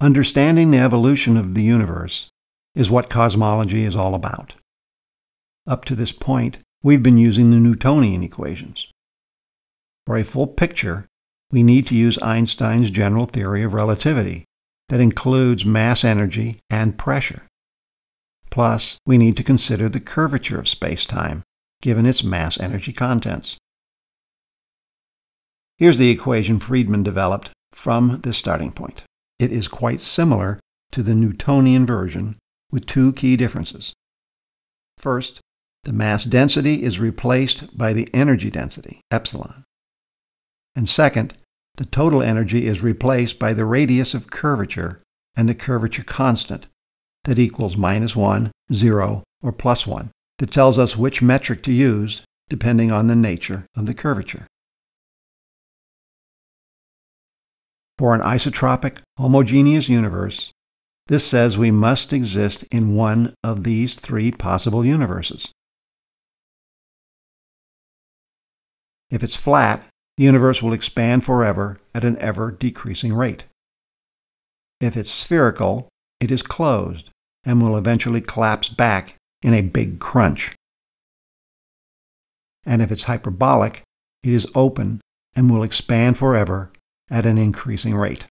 Understanding the evolution of the universe is what cosmology is all about. Up to this point, we've been using the Newtonian equations. For a full picture, we need to use Einstein's general theory of relativity that includes mass energy and pressure. Plus, we need to consider the curvature of spacetime, given its mass energy contents. Here's the equation Friedmann developed from this starting point. It is quite similar to the Newtonian version with two key differences. First, the mass density is replaced by the energy density, epsilon. And second, the total energy is replaced by the radius of curvature and the curvature constant that equals minus 1, 0, or plus 1 that tells us which metric to use depending on the nature of the curvature. For an isotropic, homogeneous universe, this says we must exist in one of these three possible universes. If it's flat, the universe will expand forever at an ever decreasing rate. If it's spherical, it is closed and will eventually collapse back in a big crunch. And if it's hyperbolic, it is open and will expand forever at an increasing rate.